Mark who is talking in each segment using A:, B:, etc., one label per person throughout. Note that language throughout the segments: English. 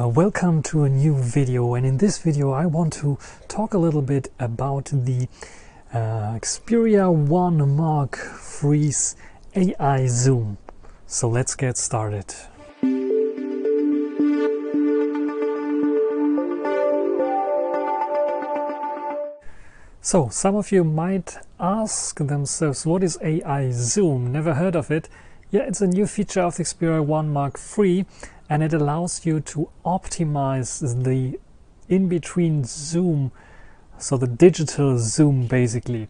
A: Uh, welcome to a new video and in this video I want to talk a little bit about the uh, Xperia 1 Mark III's AI Zoom. So let's get started. So some of you might ask themselves what is AI Zoom? Never heard of it. Yeah, it's a new feature of the Xperia 1 Mark III and it allows you to optimize the in-between zoom, so the digital zoom basically.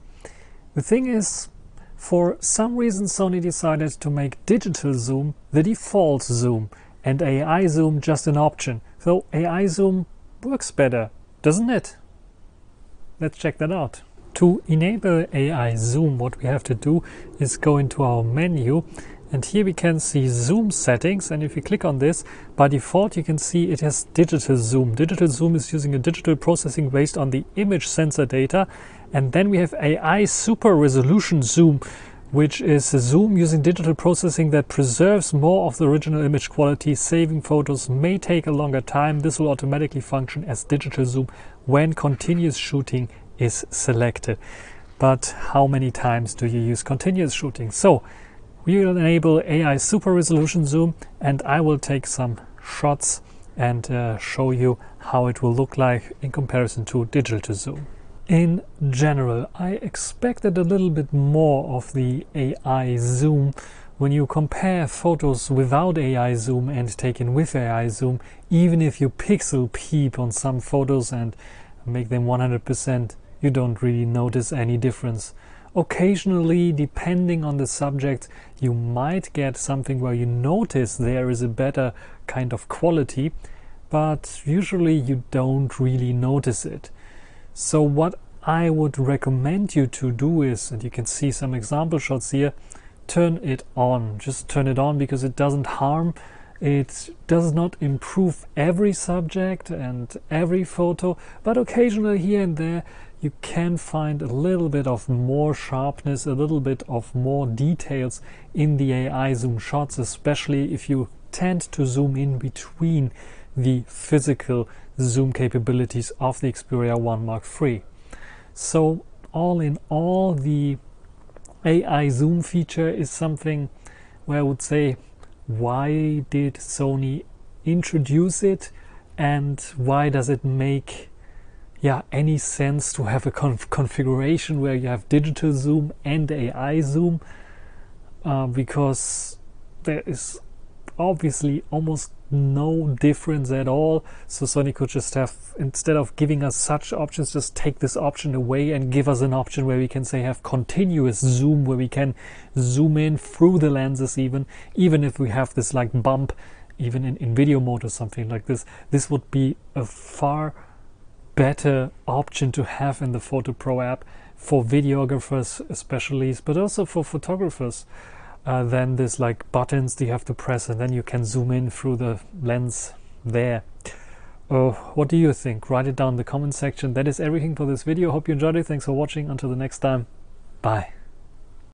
A: The thing is, for some reason Sony decided to make digital zoom the default zoom and AI zoom just an option. So AI zoom works better, doesn't it? Let's check that out. To enable AI zoom, what we have to do is go into our menu and here we can see zoom settings. And if you click on this by default you can see it has digital zoom. Digital zoom is using a digital processing based on the image sensor data. And then we have AI super resolution zoom which is a zoom using digital processing that preserves more of the original image quality. Saving photos may take a longer time. This will automatically function as digital zoom when continuous shooting is selected. But how many times do you use continuous shooting? So we will enable AI super resolution zoom and I will take some shots and uh, show you how it will look like in comparison to digital zoom. In general, I expected a little bit more of the AI zoom when you compare photos without AI zoom and taken with AI zoom, even if you pixel peep on some photos and make them 100%, you don't really notice any difference. Occasionally, depending on the subject, you might get something where you notice there is a better kind of quality, but usually you don't really notice it. So what I would recommend you to do is, and you can see some example shots here, turn it on. Just turn it on because it doesn't harm. It does not improve every subject and every photo, but occasionally here and there you can find a little bit of more sharpness, a little bit of more details in the AI zoom shots, especially if you tend to zoom in between the physical zoom capabilities of the Xperia 1 Mark III. So all in all, the AI zoom feature is something where I would say, why did Sony introduce it and why does it make yeah any sense to have a conf configuration where you have digital zoom and AI zoom? Uh, because there is obviously almost no difference at all. So Sony could just have instead of giving us such options just take this option away and give us an option where we can say have continuous zoom where we can zoom in through the lenses even even if we have this like bump even in, in video mode or something like this. This would be a far better option to have in the Photo Pro app for videographers especially, but also for photographers uh, than this like buttons that you have to press and then you can zoom in through the lens there. Uh, what do you think? Write it down in the comment section. That is everything for this video. Hope you enjoyed it. Thanks for watching. Until the next time. Bye.